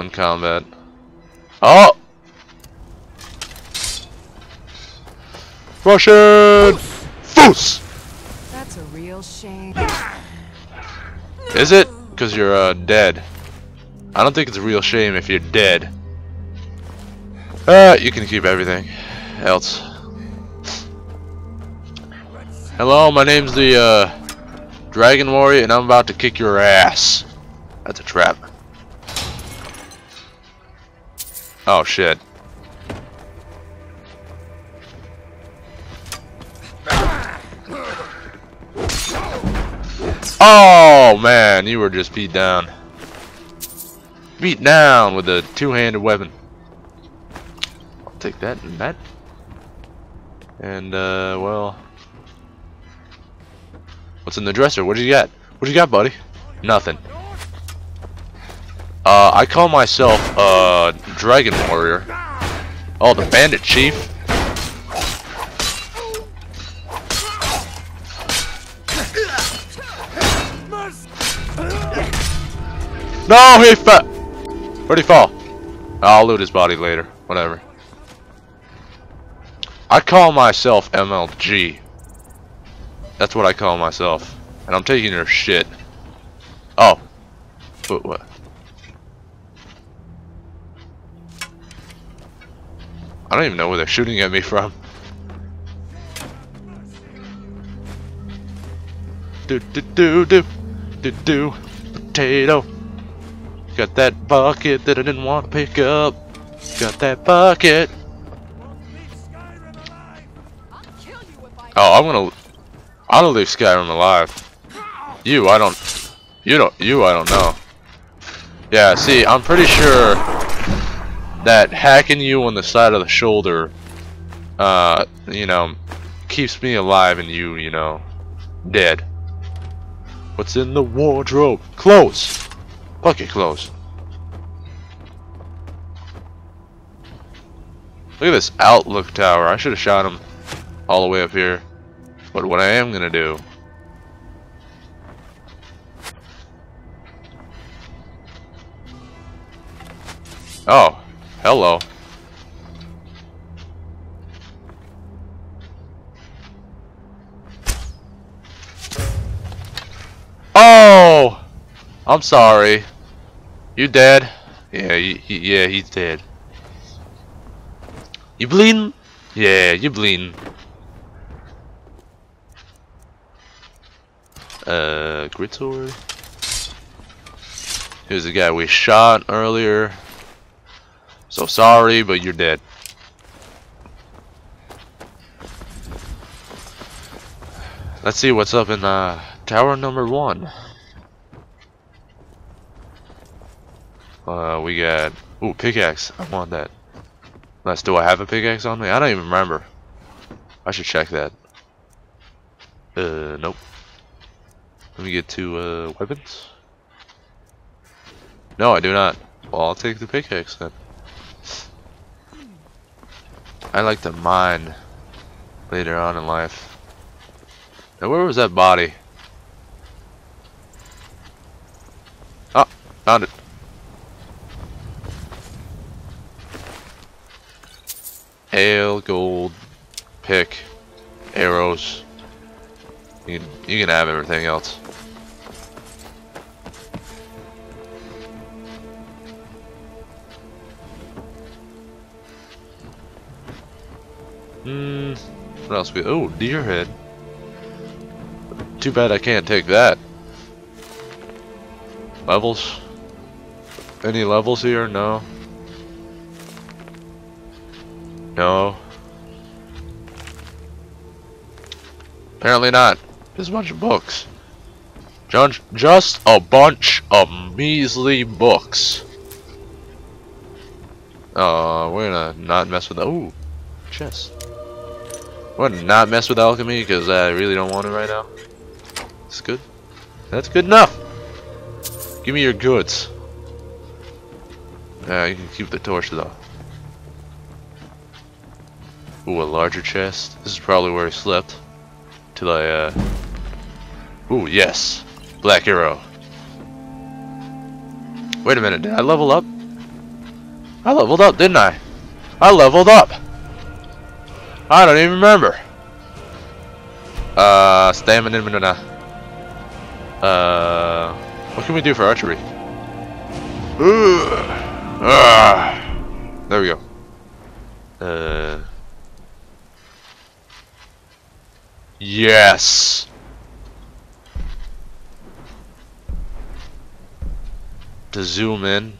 I'm in combat. Oh! Russian! Fus! That's a real shame. Is it? Because you're uh, dead. I don't think it's a real shame if you're dead. Uh, you can keep everything else. Hello, my name's the uh, Dragon Warrior, and I'm about to kick your ass. That's a trap. Oh shit. Oh man, you were just beat down. Beat down with a two-handed weapon. I'll take that and that. And uh, well, what's in the dresser? What do you got? What do you got, buddy? Nothing. Uh, I call myself uh Dragon Warrior. Oh, the Bandit Chief. No, he fell. Where'd he fall? I'll loot his body later. Whatever. I call myself MLG. That's what I call myself. And I'm taking your shit. Oh. What? what? I don't even know where they're shooting at me from. Do do do do do do potato. Got that bucket that I didn't want to pick up. Got that bucket. Oh, I'm gonna. I'm gonna leave Skyrim alive. You, I don't. You don't. You, I don't know. Yeah, see, I'm pretty sure that hacking you on the side of the shoulder, uh, you know, keeps me alive and you, you know, dead. What's in the wardrobe? Clothes. Bucket clothes. Look at this outlook tower. I should have shot him all the way up here. But what I am gonna do Oh, hello. Oh! I'm sorry. You dead? Yeah, he, yeah, he's dead. You bleeding? Yeah, you bleeding. Uh, Gritor? Here's the guy we shot earlier. So sorry, but you're dead. Let's see what's up in uh, tower number one. Uh, we got ooh pickaxe. I want that. Unless do I have a pickaxe on me? I don't even remember. I should check that. Uh, nope. Let me get two uh, weapons. No, I do not. Well, I'll take the pickaxe then. I like to mine later on in life. Now, where was that body? Oh, found it. Ale, gold, pick, arrows. You can, you can have everything else. Hmm. What else we? Oh, deer head. Too bad I can't take that. Levels? Any levels here? No. No. Apparently not. Just a bunch of books. Just, just a bunch of measly books. Oh, we're gonna not mess with that. Ooh, chest. We're not mess with alchemy because I really don't want it right now. It's good. That's good enough. Give me your goods. Yeah, you can keep the torch though. Ooh, a larger chest. This is probably where he slept. Till I, uh... Ooh, yes. Black arrow. Wait a minute, did I level up? I leveled up, didn't I? I leveled up! I don't even remember. Uh, stamina. Uh, what can we do for archery? Ah, there we go. Uh, yes. To zoom in.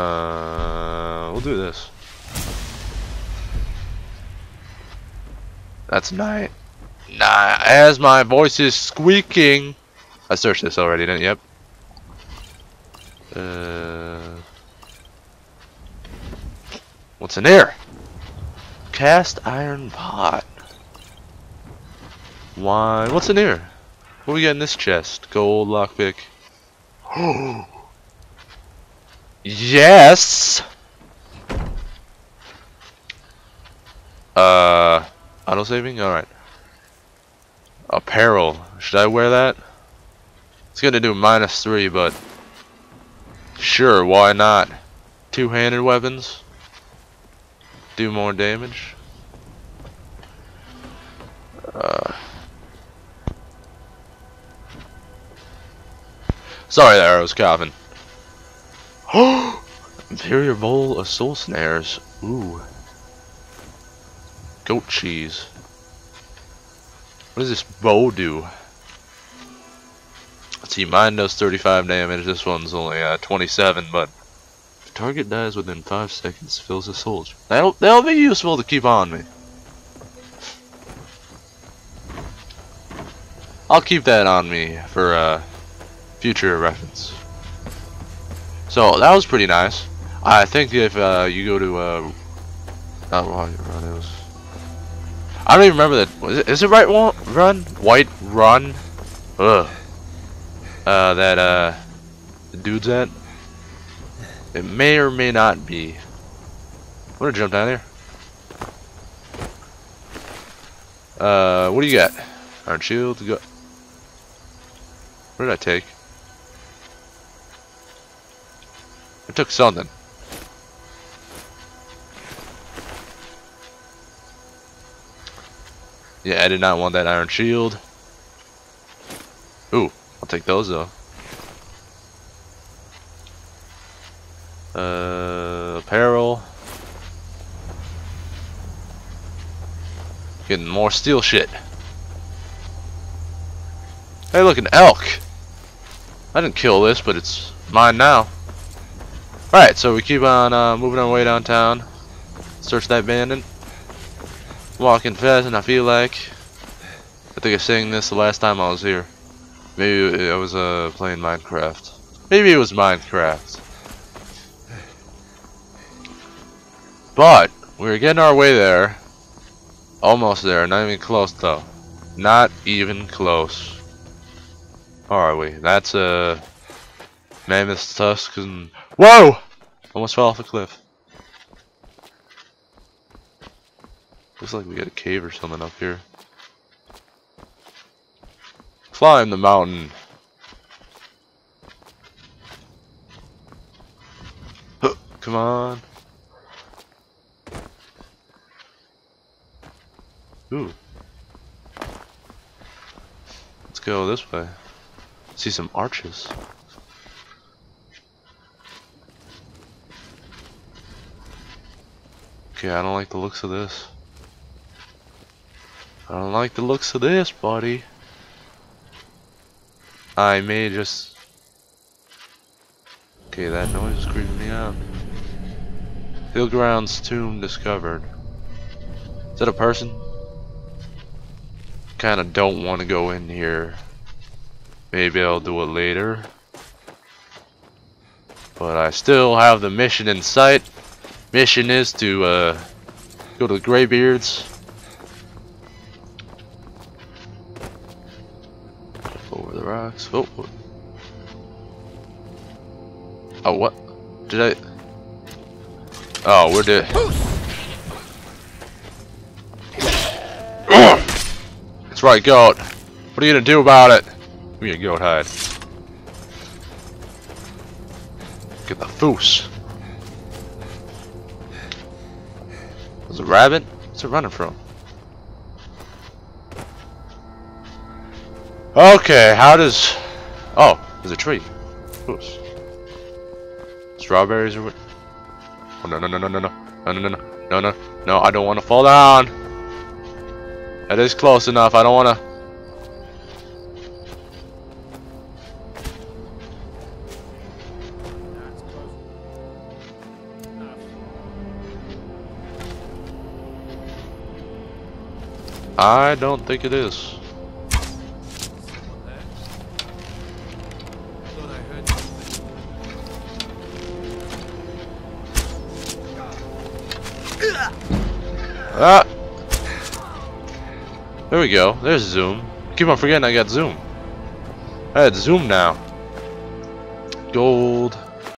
Uh, we'll do this. That's night. Nah, as my voice is squeaking. I searched this already, didn't Yep. Uh, what's in here? Cast iron pot. Wine. What's in here? What we got in this chest? Gold lockpick. yes. Uh, auto saving. All right. Apparel. Should I wear that? It's gonna do minus three, but sure, why not? Two-handed weapons do more damage. Uh, sorry, there, I was coughing. Imperial Bow of Soul Snares. Ooh. Goat cheese. What does this bow do? Let's see, mine does 35 damage, this one's only uh, 27, but if target dies within 5 seconds, fills a soul. That'll, that'll be useful to keep on me. I'll keep that on me for uh, future reference. So, that was pretty nice. I think if uh, you go to, uh, oh, I don't even remember that. Is it, it right run? White run? Ugh. Uh, that, uh, dude's at? It may or may not be. I'm gonna jump down there. Uh, what do you got? Iron shield, go. What did I take? I took something. Yeah, I did not want that iron shield. Ooh, I'll take those though. Uh, apparel. Getting more steel shit. Hey, look, an elk. I didn't kill this, but it's mine now. Alright, so we keep on uh, moving our way downtown. Search that bandit walking fast and I feel like I think I sang this the last time I was here. Maybe I was uh, playing Minecraft. Maybe it was Minecraft. But we're getting our way there. Almost there. Not even close though. Not even close. are we? That's a uh, mammoth tusk and whoa! Almost fell off a cliff. Looks like we got a cave or something up here. Climb the mountain. Come on. Ooh. Let's go this way. See some arches. Okay, I don't like the looks of this. I don't like the looks of this, buddy. I may just... Okay, that noise is creeping me out. Hillgrund's tomb discovered. Is that a person? Kinda don't want to go in here. Maybe I'll do it later. But I still have the mission in sight. Mission is to uh, go to the Greybeards Over the rocks. Oh. Oh, what? Did I? Oh, we're dead. That's right, goat. What are you gonna do about it? Give me a goat hide. Get the Fus. There's a rabbit? What's it running from? Okay, how does... Oh, there's a tree. Fus. Strawberries or what? Oh, no, no, no, no, no, no. No, no, no, no. No, no. No, I don't want to fall down. That is close enough. I don't want to... I don't think it is. Ah! There we go. There's zoom. Keep on forgetting I got zoom. I had zoom now. Gold.